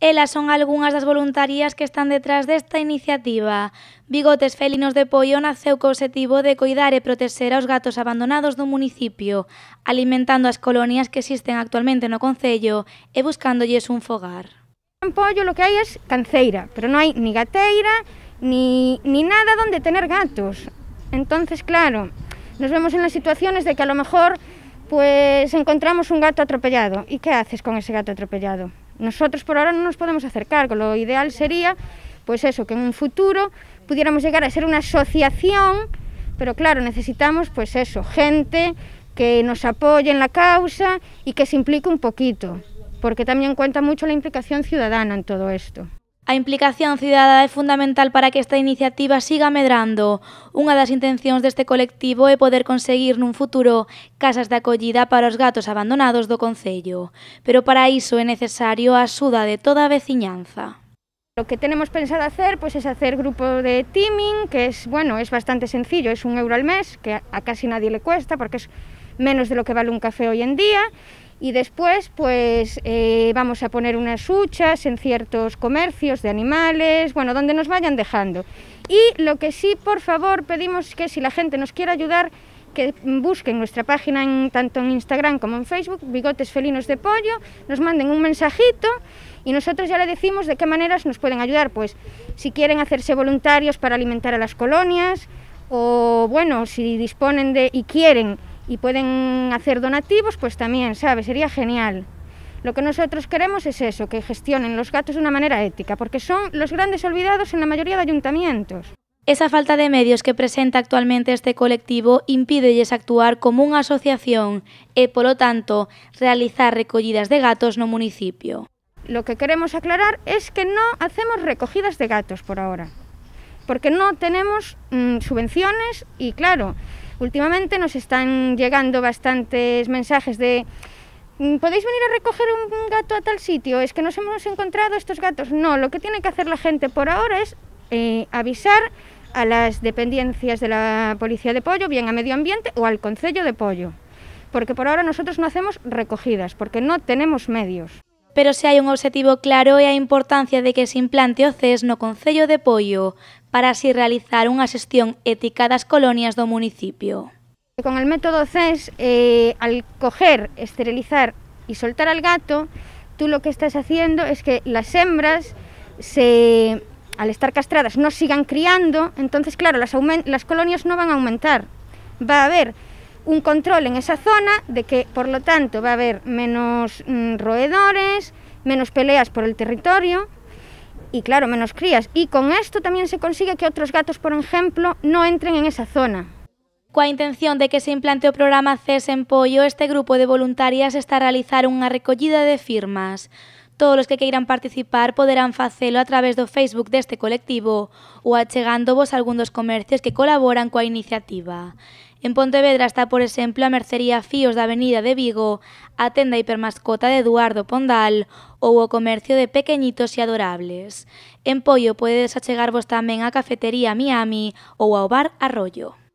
Elas son algunhas das voluntarias que están detrás desta iniciativa. Bigotes Felinos de Poio naceu co objetivo de coidar e protexer aos gatos abandonados do municipio, alimentando as colonias que existen actualmente no Concello e buscándolles un fogar. En Poio lo que hai é canceira, pero non hai ni gateira, ni, ni nada donde tener gatos. Entonces, claro, nos vemos en las situaciones de que a lo mejor pues encontramos un gato atropellado. ¿Y qué haces con ese gato atropellado? Nosotros por ahora no nos podemos hacer cargo. Lo ideal sería, pues eso, que en un futuro pudiéramos llegar a ser una asociación, pero claro, necesitamos, pues eso, gente que nos apoye en la causa y que se implique un poquito, porque también cuenta mucho la implicación ciudadana en todo esto. A implicación cidadá é fundamental para que esta iniciativa siga medrando. Unha das intencións deste colectivo é poder conseguir nun futuro casas de acollida para os gatos abandonados do Concello. Pero para iso é necesario a axuda de toda a veciñanza. Lo que tenemos pensado hacer pues, es hacer grupo de teaming, que es, bueno, es bastante sencillo, es un euro al mes, que a casi nadie le cuesta porque es menos de lo que vale un café hoy en día, y después pues eh, vamos a poner unas huchas en ciertos comercios de animales, bueno, donde nos vayan dejando. Y lo que sí, por favor, pedimos que si la gente nos quiere ayudar, que busquen nuestra página en, tanto en Instagram como en Facebook, Bigotes Felinos de Pollo, nos manden un mensajito y nosotros ya le decimos de qué maneras nos pueden ayudar, pues si quieren hacerse voluntarios para alimentar a las colonias o bueno, si disponen de y quieren y pueden hacer donativos, pues también, ¿sabes? Sería genial. Lo que nosotros queremos es eso, que gestionen los gatos de una manera ética, porque son los grandes olvidados en la mayoría de ayuntamientos. Esa falta de medios que presenta actualmente este colectivo impídelles actuar como unha asociación e, polo tanto, realizar recollidas de gatos no municipio. Lo que queremos aclarar es que no hacemos recogidas de gatos por ahora, porque no tenemos mmm, subvenciones y, claro, Últimamente nos están llegando bastantes mensajes de mm, ¿Podéis venir a recoger un gato a tal sitio? Es que nos hemos encontrado estos gatos. No, lo que tiene que hacer la gente por ahora es eh, avisar a las dependencias de la Policía de Pollo, bien a Medio Ambiente o al Concello de Pollo. Porque por ahora nosotros no hacemos recogidas, porque no tenemos medios. Pero se hai un objetivo claro é a importancia de que se implante o CES no Concello de Pollo para así realizar unha xestión ética das colonias do municipio. Con el método CES, eh, al coger, esterilizar y soltar al gato, tú lo que estás haciendo es que las hembras se al estar castradas no sigan criando, entonces claro, las, las, colonias no van a aumentar. Va a haber un control en esa zona de que, por lo tanto, va a haber menos mmm, roedores, menos peleas por el territorio y claro, menos crías. Y con esto también se consigue que outros gatos, por exemplo, no entren en esa zona. Coa intención de que se implante o programa CES en Pollo, este grupo de voluntarias está a realizar unha recollida de firmas. Todos os que queiran participar poderán facelo a través do Facebook deste colectivo ou achegándovos a algún dos comercios que colaboran coa iniciativa. En Pontevedra está, por exemplo, a mercería Fíos da Avenida de Vigo, a tenda hipermascota de Eduardo Pondal ou o comercio de Pequeñitos e Adorables. En Pollo podedes achegarvos tamén á cafetería Miami ou ao bar Arroyo.